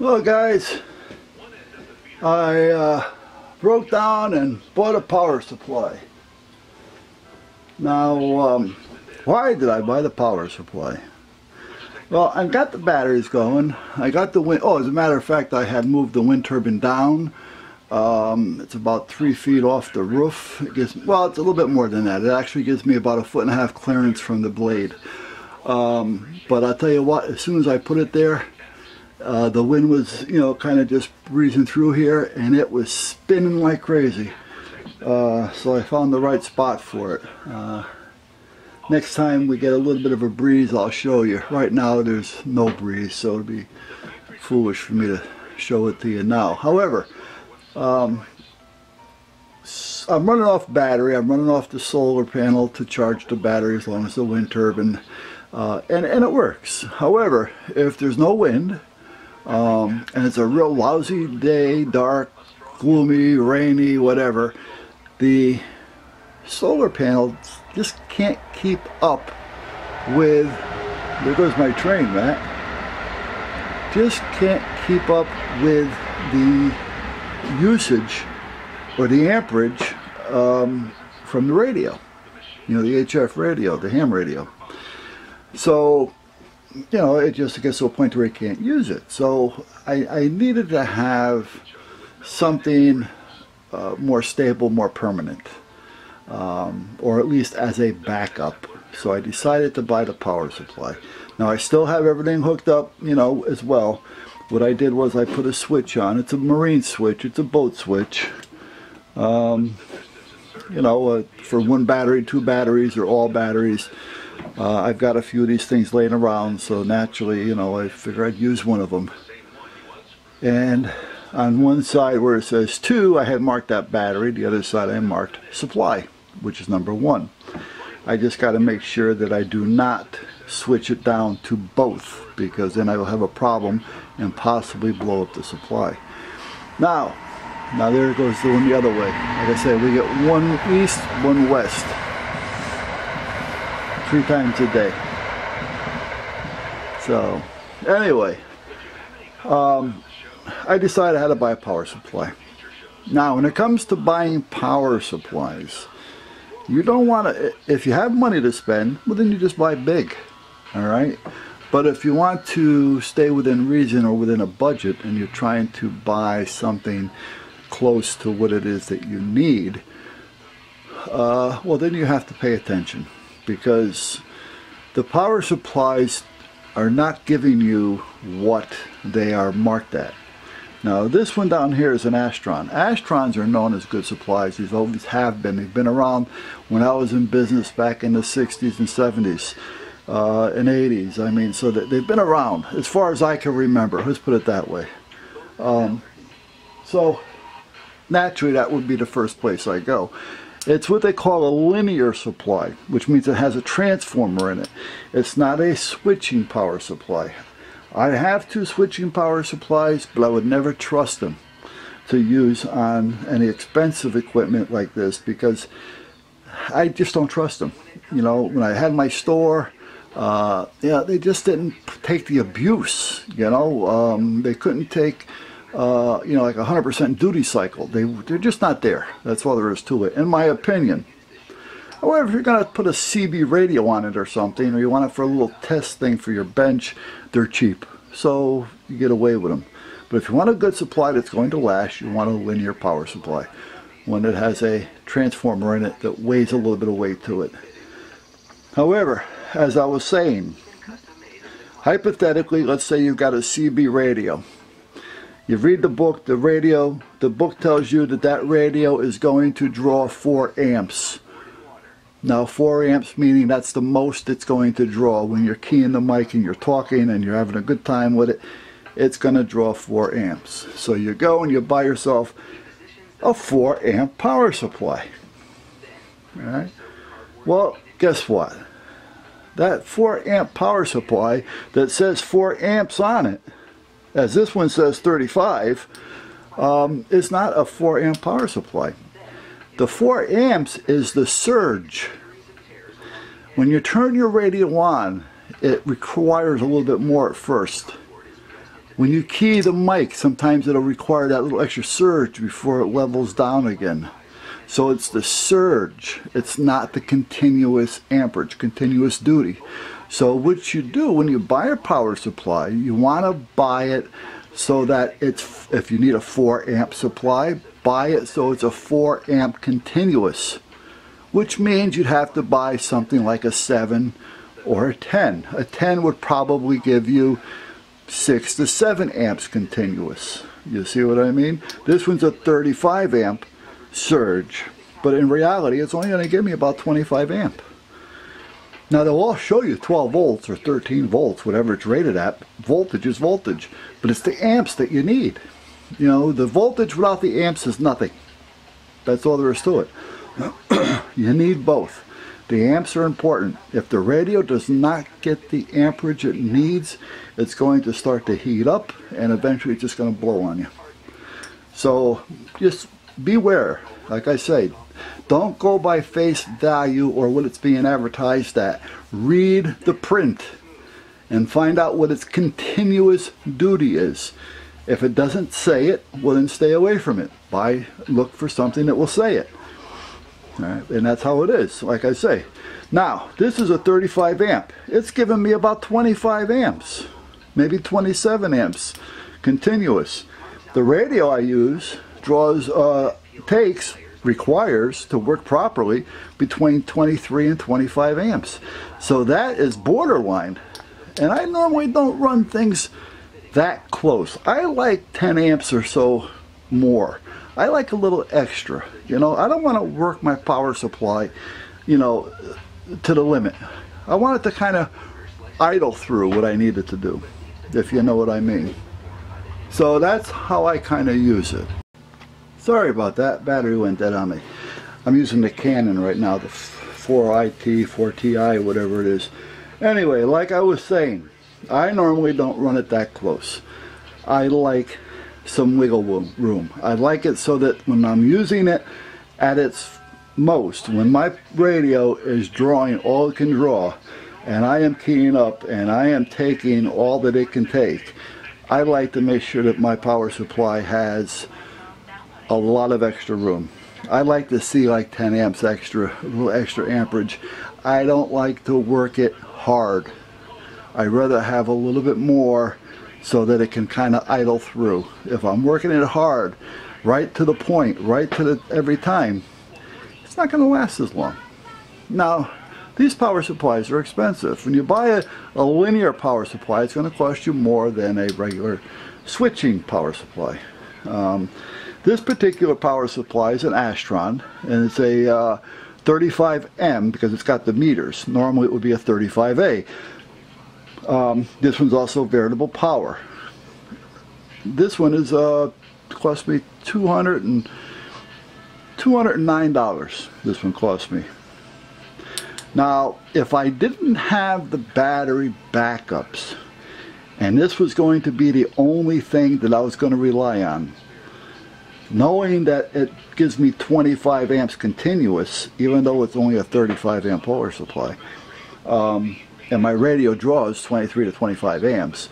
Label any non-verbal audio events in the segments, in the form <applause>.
Well guys, I uh, broke down and bought a power supply. Now, um, why did I buy the power supply? Well, I got the batteries going. I got the wind. Oh, as a matter of fact, I had moved the wind turbine down. Um, it's about three feet off the roof. It gives, well, it's a little bit more than that. It actually gives me about a foot and a half clearance from the blade. Um, but I'll tell you what, as soon as I put it there, uh, the wind was, you know, kind of just breezing through here and it was spinning like crazy. Uh, so I found the right spot for it. Uh, next time we get a little bit of a breeze, I'll show you. Right now there's no breeze, so it'd be foolish for me to show it to you now. However, um, I'm running off battery. I'm running off the solar panel to charge the battery as long as the wind turbine, uh, and, and it works. However, if there's no wind, um, and it's a real lousy day, dark, gloomy, rainy, whatever, the solar panel just can't keep up with, there goes my train, Matt, just can't keep up with the usage or the amperage um, from the radio, you know, the HF radio, the ham radio. So you know, it just gets to a point where you can't use it. So I, I needed to have something uh, more stable, more permanent, um, or at least as a backup. So I decided to buy the power supply. Now I still have everything hooked up, you know, as well. What I did was I put a switch on. It's a marine switch. It's a boat switch. Um, you know, uh, for one battery, two batteries, or all batteries. Uh, I've got a few of these things laying around, so naturally, you know, I figure I'd use one of them. And on one side where it says two, I had marked that battery. The other side I marked supply, which is number one. I just got to make sure that I do not switch it down to both because then I will have a problem and possibly blow up the supply. Now, now there goes the one the other way. Like I said, we get one east, one west three times a day. So, anyway, um, I decided I had to buy a power supply. Now, when it comes to buying power supplies, you don't want to, if you have money to spend, well then you just buy big, all right? But if you want to stay within reason or within a budget and you're trying to buy something close to what it is that you need, uh, well then you have to pay attention because the power supplies are not giving you what they are marked at. Now this one down here is an Astron. Astrons are known as good supplies. These always have been. They've been around when I was in business back in the 60s and 70s uh, and 80s. I mean, so that they've been around as far as I can remember. Let's put it that way. Um, so naturally that would be the first place I go. It's what they call a linear supply, which means it has a transformer in it. It's not a switching power supply. I have two switching power supplies, but I would never trust them to use on any expensive equipment like this because I just don't trust them. You know, when I had my store, uh, yeah, they just didn't take the abuse. You know, um, they couldn't take uh, you know, like 100% duty cycle. They, they're just not there. That's all there is to it, in my opinion. However, if you're going to put a CB radio on it or something, or you want it for a little test thing for your bench, they're cheap. So you get away with them. But if you want a good supply that's going to last, you want a linear power supply. One that has a transformer in it that weighs a little bit of weight to it. However, as I was saying, hypothetically, let's say you've got a CB radio you read the book, the radio, the book tells you that that radio is going to draw 4 amps. Now 4 amps meaning that's the most it's going to draw. When you're keying the mic and you're talking and you're having a good time with it, it's going to draw 4 amps. So you go and you buy yourself a 4 amp power supply. Alright? Well, guess what? That 4 amp power supply that says 4 amps on it as this one says 35, um, is not a 4 amp power supply. The 4 amps is the surge. When you turn your radio on, it requires a little bit more at first. When you key the mic, sometimes it'll require that little extra surge before it levels down again. So it's the surge, it's not the continuous amperage, continuous duty. So what you do when you buy a power supply, you want to buy it so that it's, if you need a 4 amp supply, buy it so it's a 4 amp continuous, which means you'd have to buy something like a 7 or a 10. A 10 would probably give you 6 to 7 amps continuous. You see what I mean? This one's a 35 amp surge, but in reality it's only going to give me about 25 amp. Now they'll all show you 12 volts or 13 volts, whatever it's rated at. Voltage is voltage, but it's the amps that you need. You know, the voltage without the amps is nothing. That's all there is to it. <clears throat> you need both. The amps are important. If the radio does not get the amperage it needs, it's going to start to heat up and eventually it's just going to blow on you. So just beware. Like I say, don't go by face value or what it's being advertised at. Read the print and find out what its continuous duty is. If it doesn't say it, well then stay away from it. Buy, look for something that will say it. Right? And that's how it is, like I say. Now, this is a 35 amp. It's giving me about 25 amps, maybe 27 amps, continuous. The radio I use draws, uh, takes requires to work properly between 23 and 25 amps. So that is borderline. And I normally don't run things that close. I like 10 amps or so more. I like a little extra. You know, I don't want to work my power supply, you know, to the limit. I want it to kind of idle through what I need it to do, if you know what I mean. So that's how I kind of use it. Sorry about that, battery went dead on me. I'm using the Canon right now, the 4IT, 4TI, whatever it is. Anyway, like I was saying, I normally don't run it that close. I like some wiggle room. I like it so that when I'm using it at its most, when my radio is drawing all it can draw, and I am keying up and I am taking all that it can take, I like to make sure that my power supply has a lot of extra room. I like to see like 10 amps extra, a little extra amperage. I don't like to work it hard. I'd rather have a little bit more so that it can kind of idle through. If I'm working it hard, right to the point, right to the every time, it's not going to last as long. Now, these power supplies are expensive. When you buy a, a linear power supply, it's going to cost you more than a regular switching power supply. Um, this particular power supply is an Astron, and it's a uh, 35M because it's got the meters. Normally it would be a 35A. Um, this one's also variable power. This one is uh, cost me 200 and $209 this one cost me. Now, if I didn't have the battery backups, and this was going to be the only thing that I was going to rely on, knowing that it gives me 25 amps continuous even though it's only a 35 amp power supply um, and my radio draws 23 to 25 amps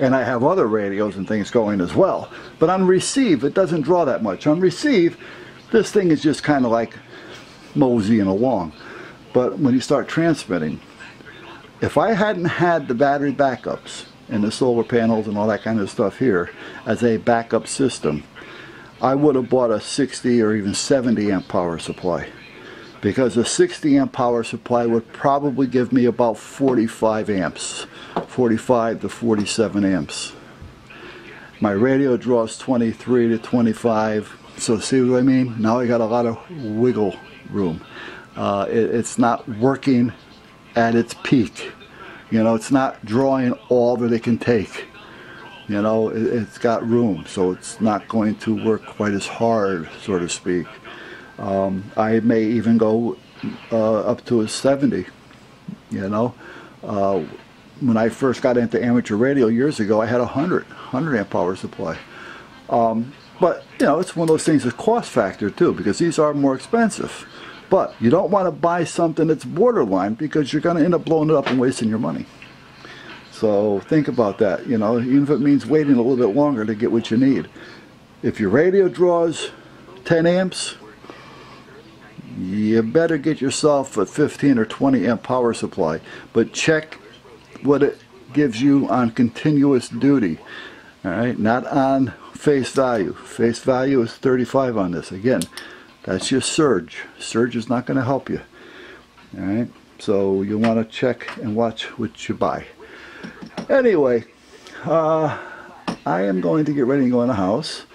and I have other radios and things going as well. But on receive it doesn't draw that much. On receive this thing is just kind of like moseying along. But when you start transmitting if I hadn't had the battery backups and the solar panels and all that kind of stuff here as a backup system I would have bought a 60 or even 70 amp power supply because a 60 amp power supply would probably give me about 45 amps 45 to 47 amps. My radio draws 23 to 25 so see what I mean? Now I got a lot of wiggle room. Uh, it, it's not working at its peak. You know it's not drawing all that it can take you know it, has got room so it's not going to work quite as hard so to speak. Um, I may even go uh, up to a 70 you know? Uh, when I first got into amateur radio years ago I had a 100 100 amp power supply. Um, but you know it's one of those things with cost factor too because these are more expensive. But you don't want to buy something that's borderline because you're going to end up blowing it up and wasting your money So think about that, you know, even if it means waiting a little bit longer to get what you need. If your radio draws 10 amps, you better get yourself a 15 or 20 amp power supply. But check what it gives you on continuous duty. All right, not on face value. Face value is 35 on this. Again, that's your surge. Surge is not going to help you. All right, so you want to check and watch what you buy. Anyway, uh, I am going to get ready to go in the house.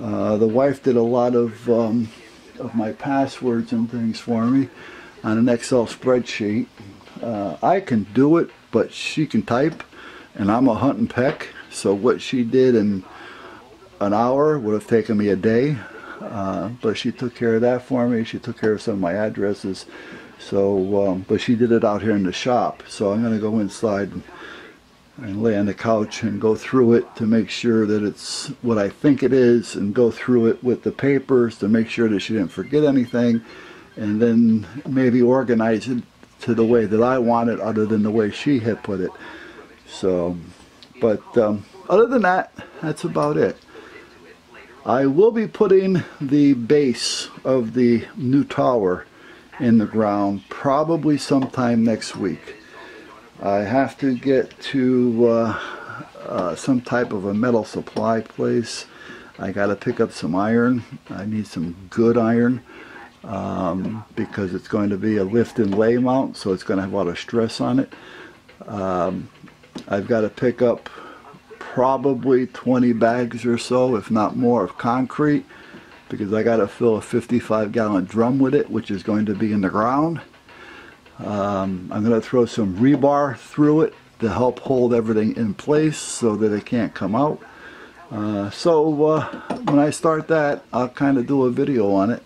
Uh, the wife did a lot of um, of my passwords and things for me on an Excel spreadsheet. Uh, I can do it, but she can type, and I'm a hunt and peck. So what she did in an hour would have taken me a day, uh, but she took care of that for me. She took care of some of my addresses. So, um, but she did it out here in the shop. So I'm going to go inside and and lay on the couch and go through it to make sure that it's what I think it is and go through it with the papers to make sure that she didn't forget anything and then maybe organize it to the way that I want it other than the way she had put it. So, but um, other than that, that's about it. I will be putting the base of the new tower in the ground probably sometime next week. I have to get to uh, uh, some type of a metal supply place. I got to pick up some iron. I need some good iron um, because it's going to be a lift and lay mount, so it's going to have a lot of stress on it. Um, I've got to pick up probably 20 bags or so, if not more, of concrete because I got to fill a 55 gallon drum with it, which is going to be in the ground. Um, I'm going to throw some rebar through it to help hold everything in place so that it can't come out. Uh, so uh, when I start that, I'll kind of do a video on it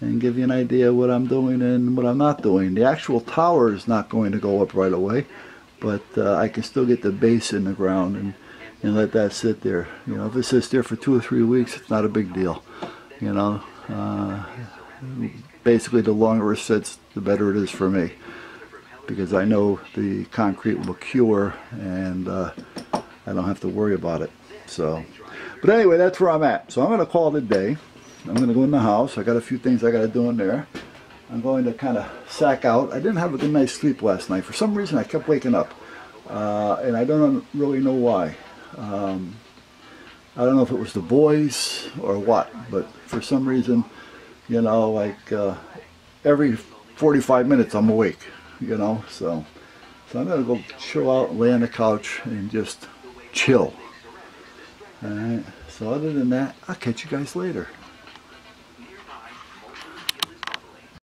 and give you an idea what I'm doing and what I'm not doing. The actual tower is not going to go up right away, but uh, I can still get the base in the ground and, and let that sit there. You know, if it sits there for two or three weeks, it's not a big deal. You know, uh, basically the longer it sits, the better it is for me. Because I know the concrete will cure and uh, I don't have to worry about it. So, but anyway, that's where I'm at. So I'm going to call it a day. I'm going to go in the house. I got a few things I got to do in there. I'm going to kind of sack out. I didn't have a good night's sleep last night. For some reason, I kept waking up. Uh, and I don't really know why. Um, I don't know if it was the boys or what, but for some reason, you know, like uh, every 45 minutes I'm awake, you know, so so I'm going to go chill out, lay on the couch, and just chill. Alright, so other than that, I'll catch you guys later.